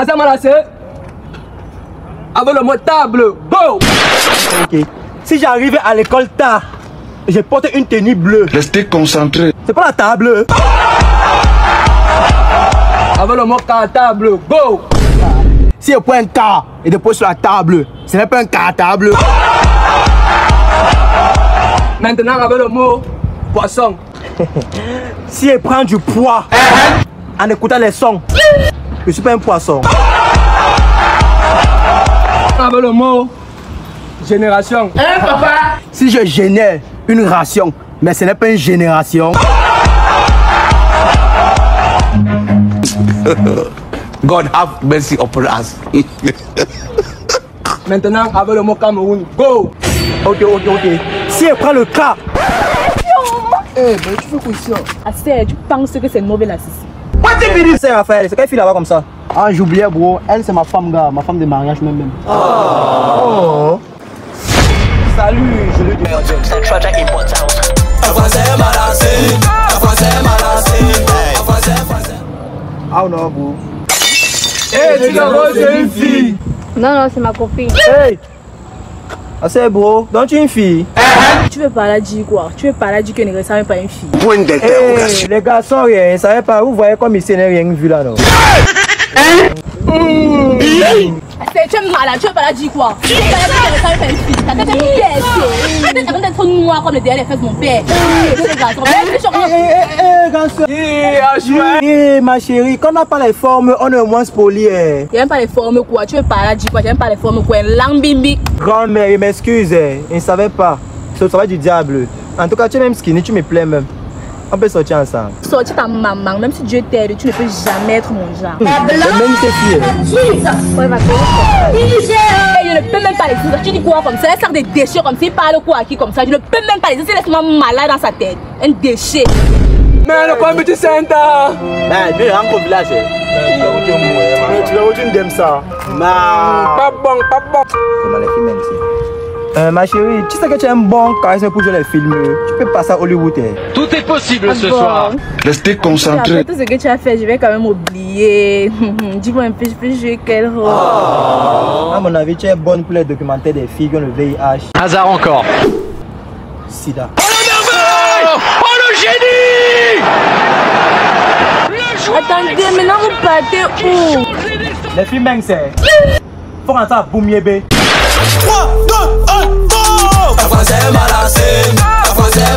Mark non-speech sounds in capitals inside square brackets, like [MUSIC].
Avec le mot table. Go Ok. Si j'arrivais à l'école tard, j'ai porté une tenue bleue. Restez concentrés. C'est pas la table. Avec le mot cartable. Go Si je prends un car et dépose sur la table, ce n'est pas un cartable. Maintenant avec le mot poisson. [LAUGHS] Si je prends du poids en écoutant les sons, je suis pas un poisson. Avec le mot génération. Si je génère une ration, mais ce n'est pas une génération. [LAUGHS] God have mercy upon us. [LAUGHS] Maintenant avec le mot Cameroun. Go Ok, ok, ok. Si je prends le cas, Assez, tu penses que c'est une mauvaise assise. c'est Raphaël, c'est quelle fille là-bas comme ça? Ah, j'oubliais, bro. Elle, c'est ma femme, gars. Ma femme de mariage, même. même. Oh. Salut, je le dis. Ah non, bro. Eh, tu l'as c'est une fille. Non, non, c'est ma copine. Hey! Ah, c'est bro. Donc, tu es une fille? Tu veux pas la dire quoi Tu veux pas la dire que ne ressemble pas à une fille. Point Hey, d'interrogation. les garçons, rien. Ils savaient pas. Vous voyez comme ici, n'a rien vu là, non? Assez, tu es malade, tu pas la dire quoi Tu ne ressemble pas à une fille. Ta tête est baissée. Ta tête est d'être noire comme le de mon père. Eh, je ma chérie, quand on n'a pas les formes, on est moins poli. J'aime pas les formes quoi, tu pas la dire quoi, j'aime pas les formes quoi, langue bimbi. Grand-mère, m'excuse. Il ne savait pas. C'est le travail du diable. En tout cas, tu es même skinny, tu me plais même. On peut sortir ensemble. Sortir ta maman, même si Dieu t'aide, tu ne peux jamais être mon genre. C'est même tes filles. Et je ne peux même pas les dire. Tu dis quoi comme ça? Elle sort des déchets comme ça. Il parle quoi à qui comme ça? Je ne peux même pas les dire. C'est laisse-moi malade dans sa tête. Un déchet. Mais le point petit centre. Mais tu es un peu village. Tu vas où tu aimes ça Ma. Pas bon, pas bon. Comment les ici euh, ma chérie, tu sais que tu es un bon charisme pour jouer les films. Tu peux passer à Hollywood. Eh. Tout est possible ce Ah bon. soir. Restez Après concentrés. tout ce que tu as fait, je vais quand même oublier. [LAUGHS] Dis-moi un peu, je peux jouer quel rôle? À mon avis, tu es bonne pour les documentaires des filles qui ont le VIH, Hasard encore. SIDA. Oh le génie Attendez, maintenant vous partez où? Les filles, même, c'est. Faut rentrer à Boumiébé. Pra fazer maracena, pra fazer